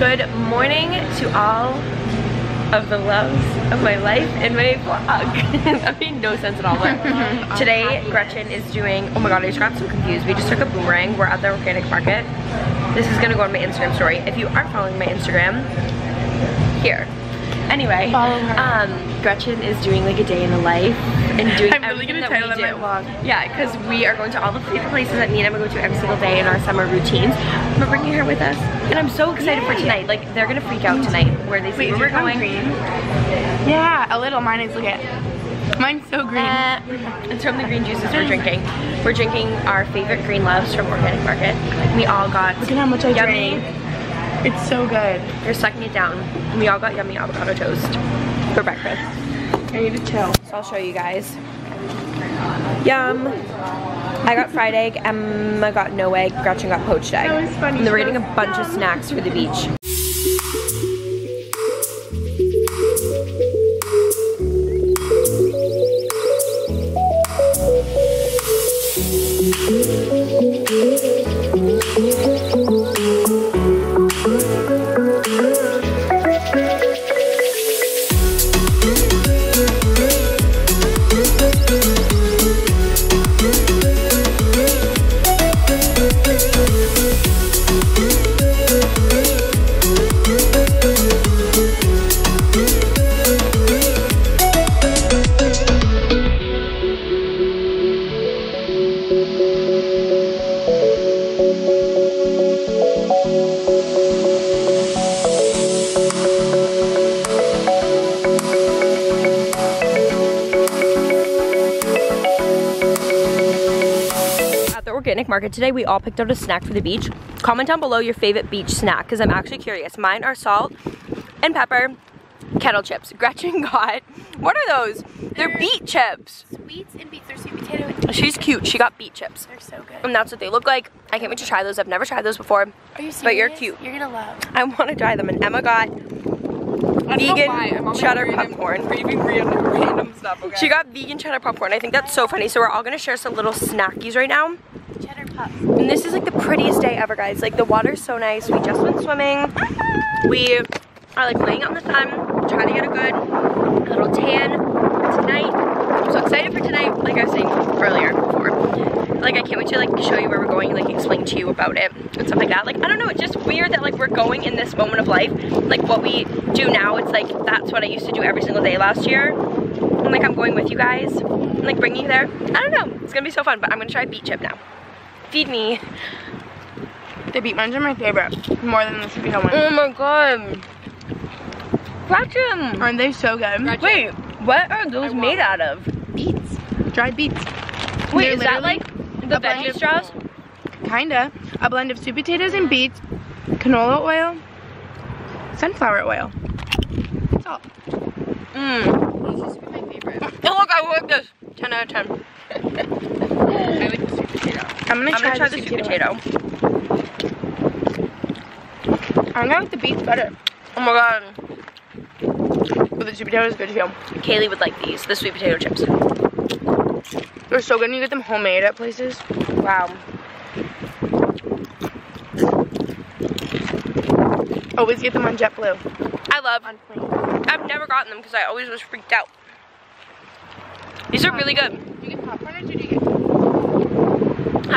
Good morning to all of the loves of my life and my vlog. that made no sense at all. But today, Gretchen is doing, oh my god, I just got so confused. We just took a boomerang. We're at the organic market. This is gonna go on my Instagram story. If you aren't following my Instagram, here. Anyway, um, Gretchen is doing like a day in the life and doing I'm really gonna title that do. my vlog. Yeah, because we are going to all the favorite places that me and Emma go to every single day in our summer routines. We're bringing her with us, and I'm so excited for tonight. Like they're gonna freak out tonight where they see where we're going. green? Yeah, a little. Mine is, look at Mine's so green. Uh, it's from the green juices we're drinking. We're drinking our favorite green loves from Organic Market. We all got look at how much I yummy. drank. It's so good. You're sucking it down. We all got yummy avocado toast for breakfast. I need to chill. So I'll show you guys. Yum. I got fried egg, Emma got no egg, Gretchen got poached egg. That was funny. And they're eating a bunch of snacks for the beach. Market today, we all picked out a snack for the beach. Comment down below your favorite beach snack, because I'm actually curious. Mine are salt and pepper kettle chips. Gretchen got, what are those? They're beet chips. Sweets and beets. They're sweet potato and She's cute, she got beet chips. They're so good. And that's what they look like. I can't wait to try those. I've never tried those before. Are you serious? But you're cute. You're gonna love. I want to try them. And Emma got vegan cheddar popcorn. Random, random stuff, okay? She got vegan cheddar popcorn. I think that's so funny. So we're all gonna share some little snackies right now. And this is like the prettiest day ever, guys. Like the water's so nice. We just went swimming. We are like laying out in the sun, trying to get a good little tan tonight. I'm so excited for tonight, like I was saying earlier before. Like I can't wait to like show you where we're going like explain to you about it and stuff like that. Like I don't know, it's just weird that like we're going in this moment of life. Like what we do now, it's like that's what I used to do every single day last year. And like I'm going with you guys, and, like bringing you there. I don't know, it's gonna be so fun, but I'm gonna try beet chip now. Feed me. The beet ones are my favorite. More than the sweet potato ones. Oh my god. Gretchen! Aren't they so good? Wait, what are those made out of? Beets. Dried beets. Wait, They're is that like the veggie straws? Kinda. A blend of sweet potatoes and beets, canola oil, sunflower oil. Salt. Mmm. These used to be my favorite. Oh look, I like this. 10 out of 10. I like the sweet potato. I'm gonna, I'm try, gonna try the sweet potato. one. I'm gonna like the beets better. Oh my god. But the sweet potato is good too. Kaylee would like these, the sweet potato chips. They're so good you get them homemade at places. Wow. Always get them on JetBlue. I love, On plane. I've never gotten them because I always was freaked out. These are really good. Do you get popcorn or did you get?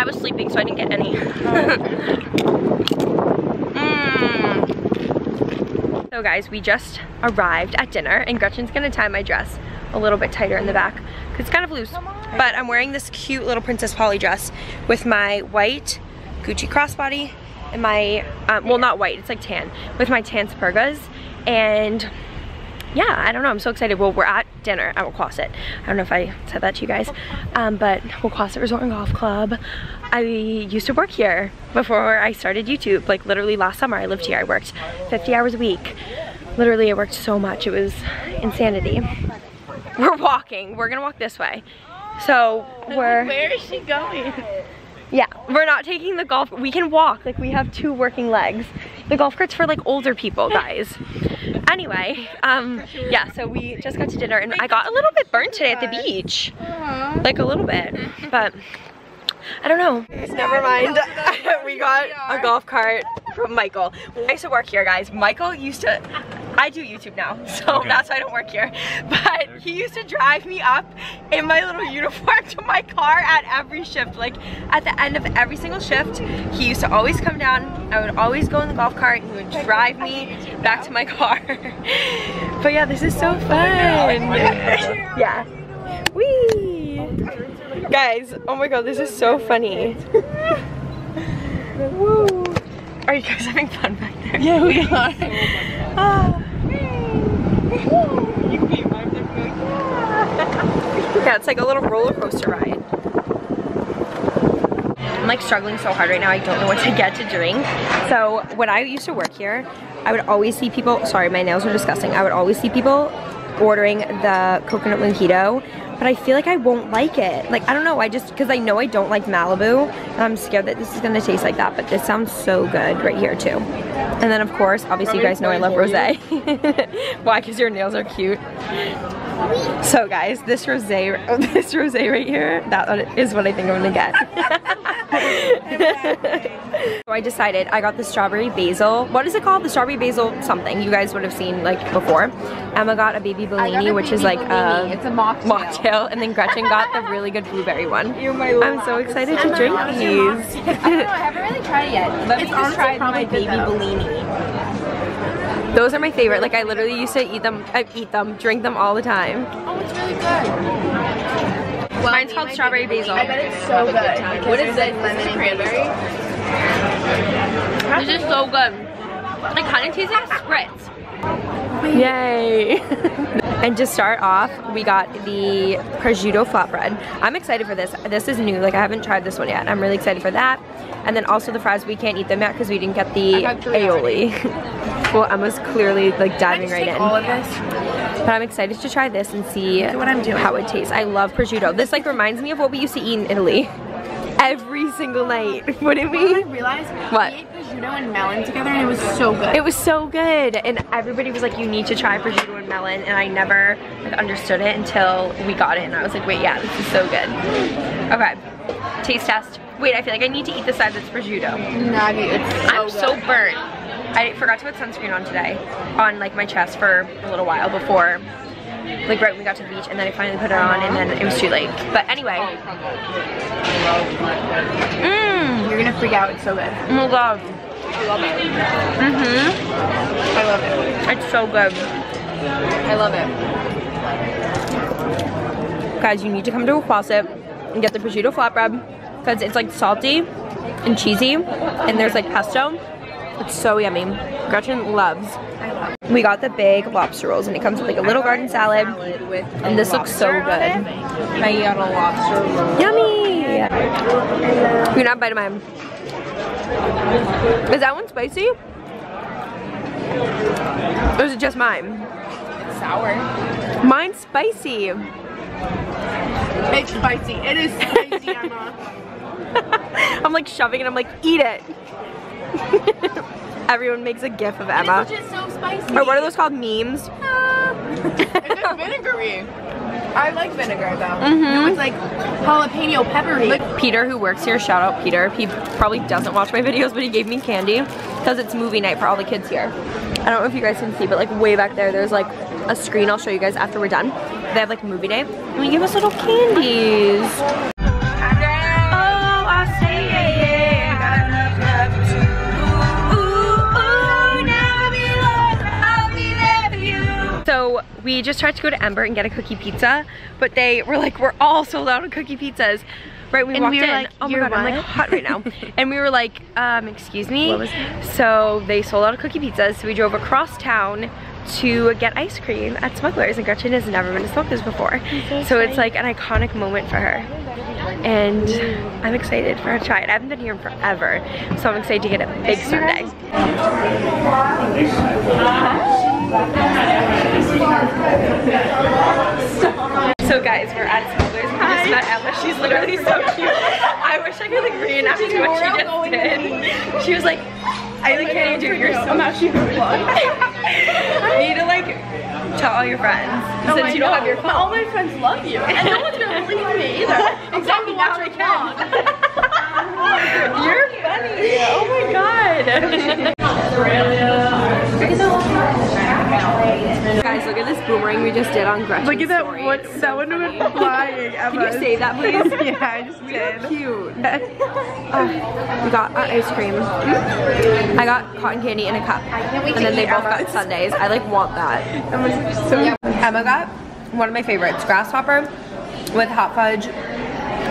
I was sleeping so I didn't get any. Mmm. So guys, we just arrived at dinner and Gretchen's gonna tie my dress a little bit tighter in the back because it's kind of loose. But I'm wearing this cute little Princess Polly dress with my white Gucci crossbody and my, um, well not white, it's like tan, with my tan Supergas. And yeah, I don't know, I'm so excited. Well, we're at dinner at Wequassett. I don't know if I said that to you guys, um, but Wequassett Resort and Golf Club. I used to work here before I started YouTube. Like literally last summer I lived here. I worked 50 hours a week. Literally I worked so much. It was insanity. We're walking. We're gonna walk this way. So we're, Where is she going? yeah, we're not taking the golf, we can walk, like we have two working legs. The golf cart's for like older people, guys. Anyway, um, yeah, so we just got to dinner and I got a little bit burnt today at the beach. Like a little bit, but I don't know. Never mind. we got a golf cart from Michael. I used to work here, guys, Michael used to, I do YouTube now, so Okay. that's why I don't work here. But he used to drive me up in my little uniform to my car at every shift. Like at the end of every single shift, he used to always come down. I would always go in the golf cart and he would drive me back to my car. but yeah, this is so fun. yeah. Whee! Guys, oh my god, this is so funny. Woo! Are you guys having fun back there? Yeah, we are. Ah. Ah. Yeah, it's like a little roller coaster ride. I'm like struggling so hard right now. I don't know what to get to drink. So when I used to work here, I would always see people, sorry, my nails are disgusting. I would always see people ordering the coconut mojito, but I feel like I won't like it. Like, I don't know, I just, because I know I don't like Malibu, and I'm scared that this is gonna taste like that, but this sounds so good right here too. And then of course, obviously you guys know I love rosé. Why? Because your nails are cute. So guys, this rosé, this rosé right here, that is what I think I'm gonna get. so I decided I got the strawberry basil. What is it called? The strawberry basil something. You guys would have seen like before. Emma got a baby Bellini, which is like a it's a mocktail. mocktail, and then Gretchen got the really good blueberry one. You're my I'm so excited to drink these. I don't know, I haven't really tried it yet. Let me just try my baby Bellini. Those are my favorite. Like I literally used to eat them, I eat them, drink them all the time. Oh, it's really good. Well, Mine's called strawberry basil. I bet it's so good. What is it? Lemon and cranberry? This is so good. It kind of tastes like spritz. Yay! and to start off, we got the prosciutto flatbread. I'm excited for this. This is new, like I haven't tried this one yet. I'm really excited for that. And then also the fries, we can't eat them yet because we didn't get the aioli. well, Emma's clearly like diving right in. all of this. But I'm excited to try this and see what I'm doing. how it tastes. I love prosciutto. This like reminds me of what we used to eat in Italy. Every single night, wouldn't I we? realized What? we ate prosciutto and melon together and it was so good. It was so good, and everybody was like, "You need to try prosciutto and melon," and I never like understood it until we got it, and I was like, "Wait, yeah, this is so good." Okay, taste test. Wait, I feel like I need to eat the side that's prosciutto. Nugget, it's so I'm so burnt. I forgot to put sunscreen on today, on like my chest for a little while before, like right when we got to the beach, and then I finally put it on, and then it was too late. But anyway, mmm, You're gonna freak out, it's so good. oh my god, I love it. mhm, I love it. it's so good. I love it. Guys, you need to come to Wequassett and get the prosciutto flatbread because it's like salty and cheesy and there's like pesto. It's so yummy. Gretchen loves. We got the big lobster rolls and it comes with like a little garden salad and this looks so good. I got a lobster roll. Yummy! You're not biting mine. Is that one spicy? Or is it just mine? It's sour. Mine's spicy. It's spicy. It is spicy, Emma. I'm like shoving it. I'm like, eat it. Everyone makes a gif of Emma. It's so spicy. Or what are those called? Memes? It's like vinegary. I like vinegar though. Mhm. No, it's like jalapeno peppery. Peter, who works here, shout out Peter. He probably doesn't watch my videos, but he gave me candy because it's movie night for all the kids here. I don't know if you guys can see, but like way back there, there's like a screen I'll show you guys after we're done. They have like movie night, and we give us little candies. We just tried to go to Ember and get a cookie pizza, but they were like, we're all sold out of cookie pizzas. Right, we And walked we were in. like, oh my "You're god, I'm like hot right now. and we were like, um, excuse me. What was that? So they sold out of cookie pizzas, so we drove across town to get ice cream at Smuggler's and Gretchen has never been to Smuggler's before. So it's like an iconic moment for her. And I'm excited for her to try it. I haven't been here in forever, so I'm excited to get a big Sunday. So guys, we're at Smuggler's. We just met Emma. She's literally so cute. I wish I could like reenact what she just did. She was like, I like can't even do it. You're so much. you need to like tell all your friends oh since you don't have your phone. All my friends love you. And no one's gonna believe me either. Exactly now they can. You're funny. Oh my god. Guys, look at this boomerang we just did on Gretchen's Look at that story. one. It's that so one funny. went flying. Can you save that, please? yeah, I just did. Cute. we got uh, ice cream. I got cotton candy in a cup. And then they both got sundaes. I like want that. so Emma got one of my favorites, grasshopper with hot fudge,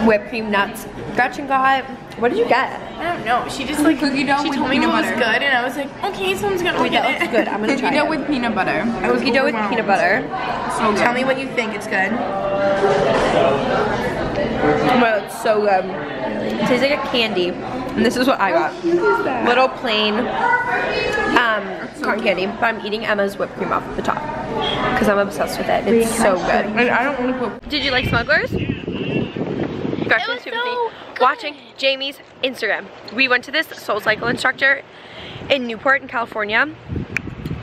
whipped cream nuts. Gretchen got, what did you get? I don't know. She just like Cookie dough she told me it was butter. good, and I was like, okay, someone's gonna Wait, get that it. looks good. I'm gonna Cookie try dough it. with peanut butter. I was Cookie dough with peanut butter. So good. Tell me what you think. It's good. Well, it's so good. It tastes like a candy. And this is what I got. Little plain um, cotton candy. But I'm eating Emma's whipped cream off the top. Because I'm obsessed with it. It's so good. And I don't want to put. Did you like Smugglers? Was Timothy so watching Jamie's Instagram. We went to this soul cycle instructor in Newport in California.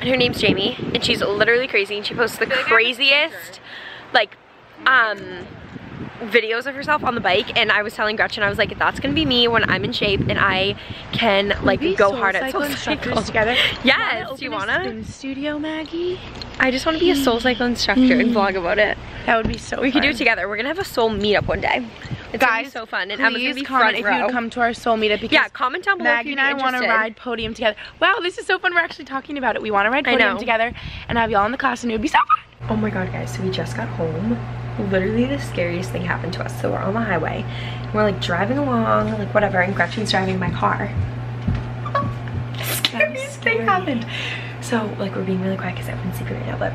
And her name's Jamie and she's literally crazy and she posts the craziest like um videos of herself on the bike and I was telling Gretchen I was like that's gonna be me when I'm in shape and I can like Maybe go hard at Cycle soul cycle together. yes do you wanna studio, Maggie? I just want to be a soul cycle instructor and vlog about it That would be so. we could do it together we're gonna have a soul meetup one day it's gonna be Guys, so fun and Emma's gonna Please be comment if row you would come to our soul meetup because yeah comment down below Maggie if and you'd be I want to ride podium together. Wow, this is so fun. We're actually talking about it. We want to ride podium together and have y'all in the class, and it would be so fun. Oh my god, guys, so we just got home. Literally the scariest thing happened to us. So we're on the highway. And we're like driving along, like whatever, and Gretchen's driving my car. The scariest thing happened. So like we're being really quiet because everyone's sleeping right now, but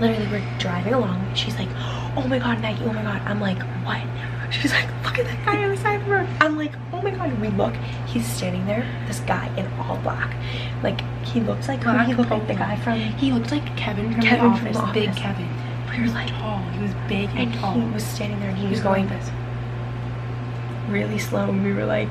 literally we're driving along. and She's like, oh my god, Maggie, oh my god. I'm like, what? She's like, look at that guy on the side of the road. I'm like, oh my god. We look, he's standing there, this guy in all black. Like, he looks like, who Black he looked like the guy from He looked like Kevin from Kevin the from office. The Big Office. Kevin. We were like, Tall. He was big and and tall. he was standing there and he was was going this. really slow and we were like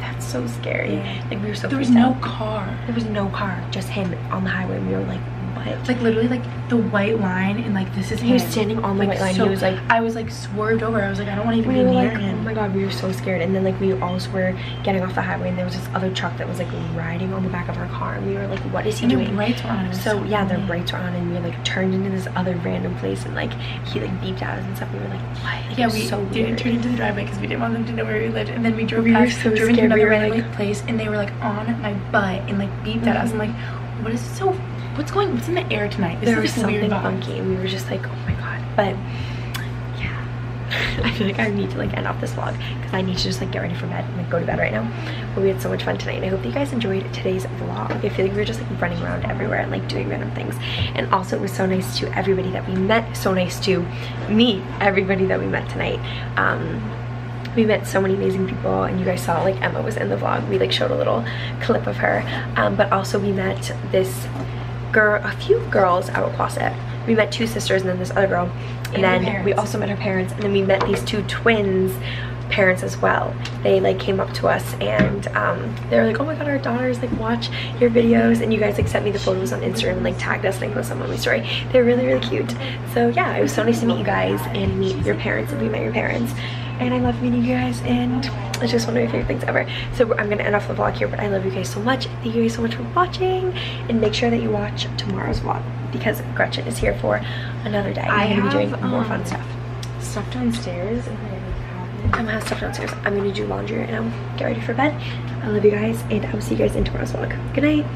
that's so scary Yeah. like we were so There was freaked no car. there was no car just him on the highway and we were like It's like literally like the white line and like this is he was him. standing on the Like, white line so- he was like I was like swerved over. I was like, I don't want to even we be near like oh my god we were so scared and then like we also were getting off the highway and there was this other truck that was like riding on the back of our car and we were like what is he and the doing brights were on. So yeah the mm-hmm. funny. brakes were on and we like turned into this other random place and like he like beeped at us and stuff we were like what like, Yeah, we so didn't weird. turn into the driveway because we didn't want them to know where we lived. And then we drove We were past, so drove into scared. We another were random like- place, and they were like on my butt and like beeped at us. I'm mm-hmm. like, what is so? What's going? What's in the air tonight? This there is was like something funky and we were just like oh my god. But yeah. I feel like i need to like end off this vlog because i need to just like get ready for bed and like go to bed right now. But we had so much fun tonight and i hope that you guys enjoyed today's vlog. I feel like we were just like running around everywhere and like doing random things. And also it was so nice to everybody that we met so nice to meet everybody that we met tonight. Um we met so many amazing people and you guys saw like Emma was in the vlog. We like showed a little clip of her. Um, but also we met this girl a few girls out of Wequassett we met two sisters and then this other girl. And, And then we also met her parents and then we met these two twins parents as well. They like came up to us and um, they were like oh my god our daughters like watch your videos. And you guys like sent me the photos on Instagram and like tagged us and I posted them on my story. They're really really cute. So yeah it was so nice to meet you guys and meet your parents and we met your parents and I love meeting you guys and it's just one of my favorite things ever. So I'm gonna end off the vlog here but I love you guys so much. Thank you guys so much for watching and make sure that you watch tomorrow's vlog because Gretchen is here for another day. I I'm gonna be doing have, more um, fun stuff. Stuff downstairs and I'm gonna have stuff downstairs. I'm gonna do laundry right now. Get ready for bed. I love you guys and I will see you guys in tomorrow's vlog. Good night